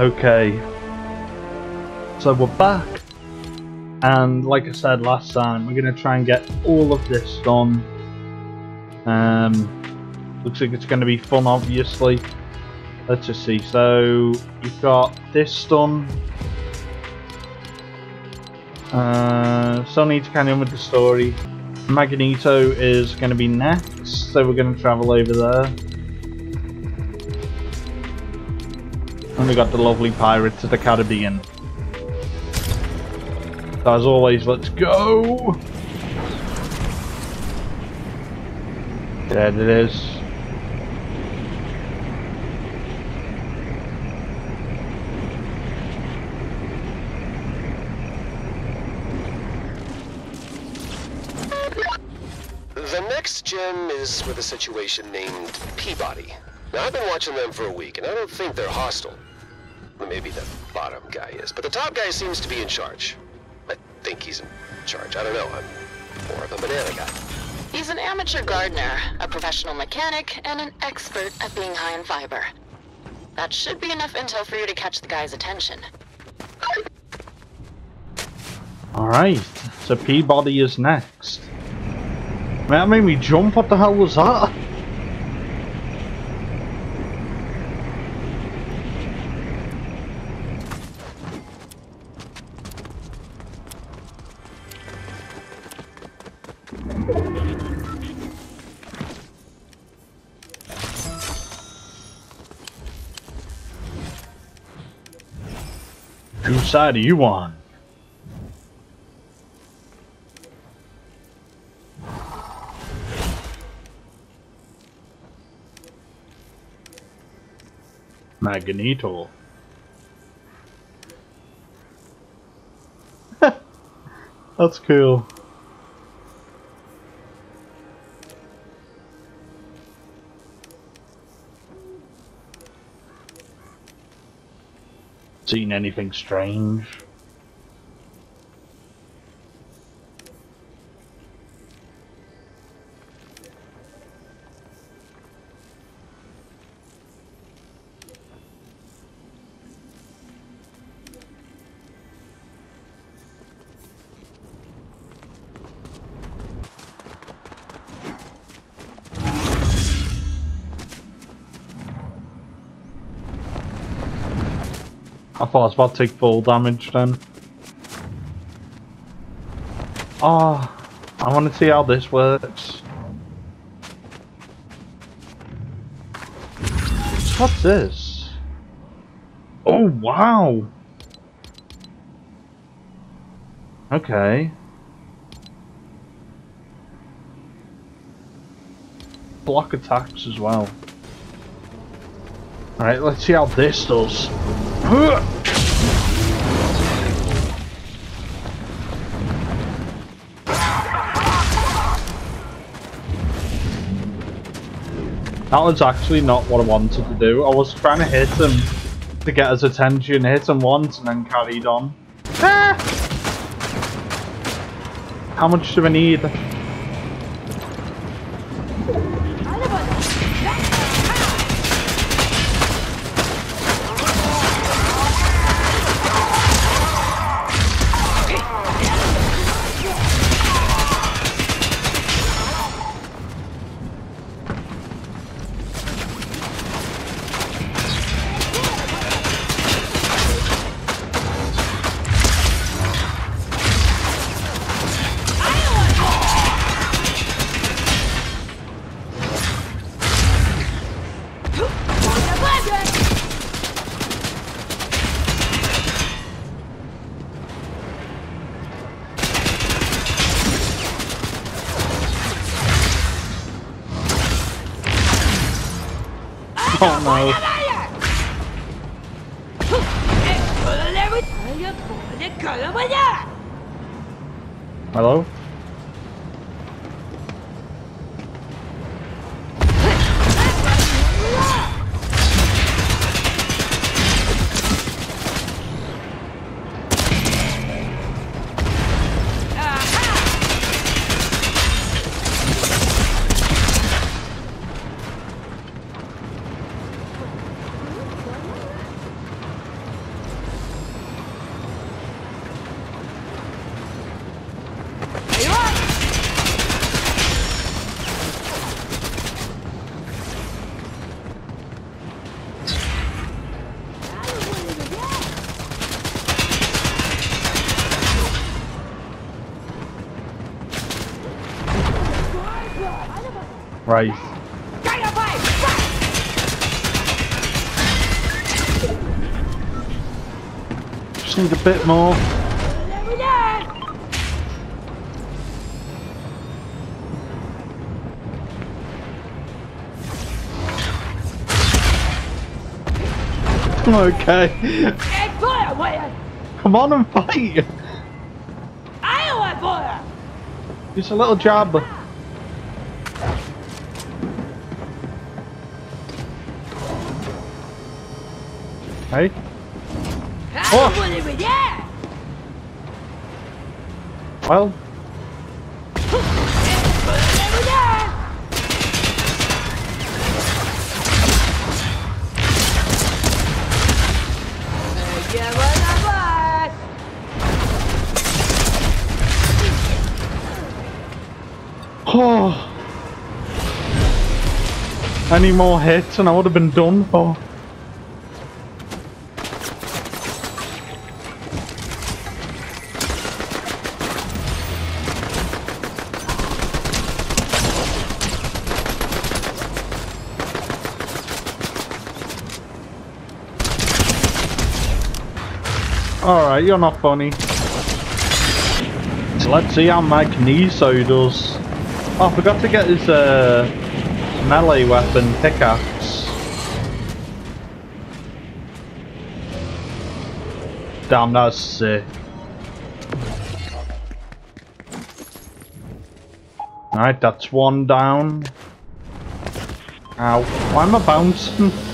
Okay. So we're back. And like I said last time, we're going to try and get all of this done. Um, looks like it's going to be fun, obviously. Let's just see. So you've got this done. Uh, still need to carry on with the story. Magneto is going to be next, so we're going to travel over there. And we got the lovely Pirates of the Caribbean. As always, let's go! There it is. The next gen is with a situation named Peabody. Now, I've been watching them for a week, and I don't think they're hostile. Maybe the bottom guy is, but the top guy seems to be in charge. I think he's in charge. I don't know. I'm more of a banana guy. He's an amateur gardener, a professional mechanic, and an expert at being high in fiber. That should be enough intel for you to catch the guy's attention. Alright, so Peabody is next. Man, that made me jump. What the hell was that? Whose side are you on? Magneto. That's cool. Seen anything strange? I thought I was about to take full damage then. Oh, I want to see how this works. What's this? Oh, wow! Okay. Block attacks as well. Alright, let's see how this does. That was actually not what I wanted to do. I was trying to hit him to get his attention, hit him once and then carried on. Ah! How much do I need? Oh no. Hello? Right. Just need a bit more. Okay. Come on and fight. Just a little jab. Hey. Oh. Well. Oh. Any more hits and I would have been done for. You're not funny. Let's see how Magneto does. Oh, I forgot to get his uh, melee weapon pickaxe. Damn, that's sick. Alright, that's one down. Ow. Why am I bouncing?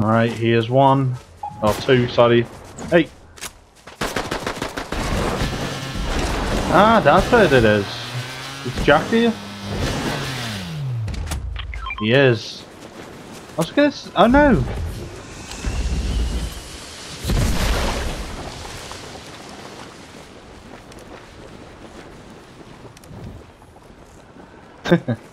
Alright, here's one. Or two, sorry. Hey! Ah, that's what it is. Is Jack here? He is. I was gonna s- oh no!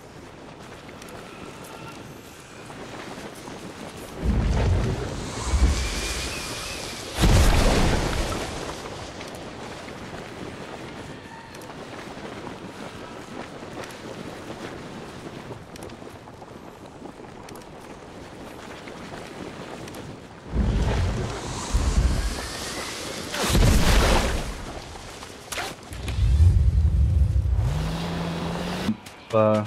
Uh,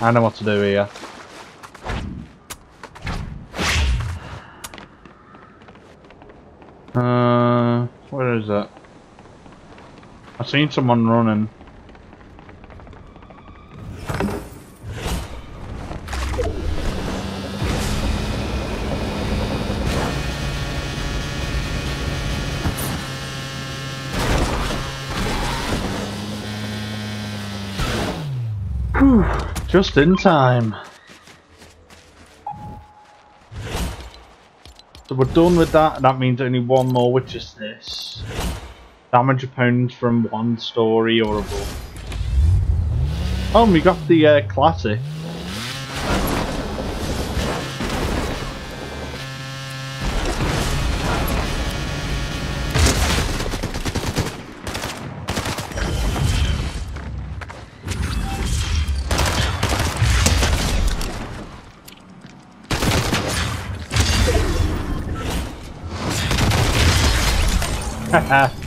I know what to do here. Uh, where is it? I seen someone running. Just in time. So we're done with that. And that means only one more, which is this. Damage opponents from one story or above. Oh, we got the uh, classic. Haha.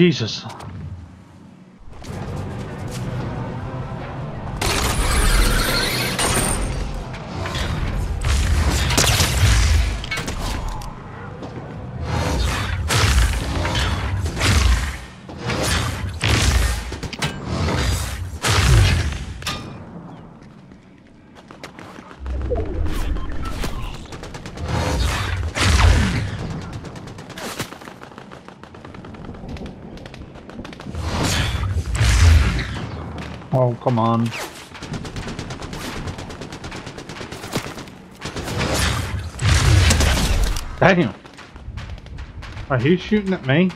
Jesus. Oh, come on. Damn. Oh, he's shooting at me.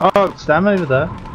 Oh, it's them over there.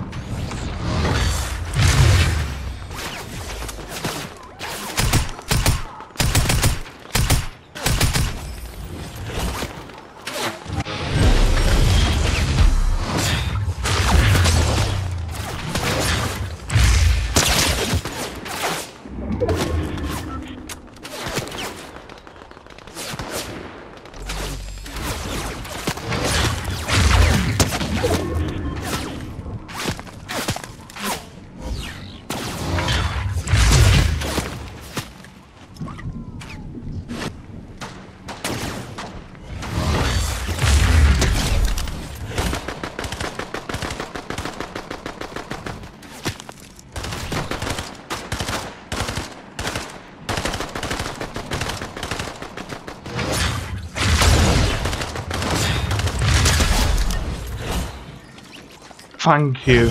Thank you.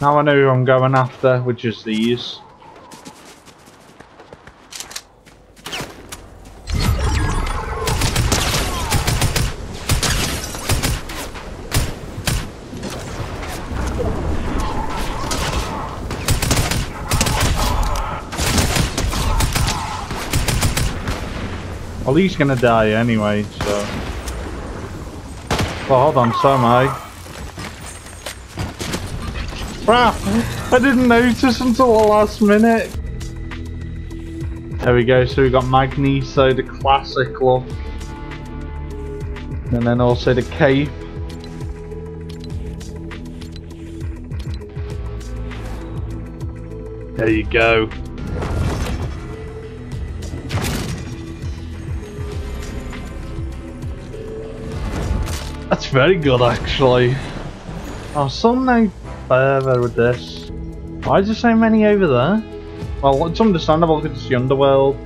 Now I know who I'm going after, which is these. He's gonna die anyway, so. Well, hold on, so am I. Crap! I didn't notice until the last minute. There we go, so we got Magneto, the classic look. And then also the cape. There you go. That's very good actually. Oh, some no further with this. Why is there so many over there? Well, it's understandable because it's the underworld.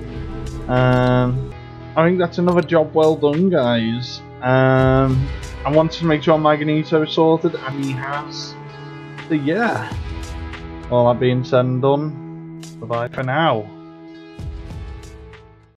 Um, I think that's another job well done, guys. Um, I wanted to make sure Magneto is sorted, and he has. So yeah. All that being said and done, bye bye for now.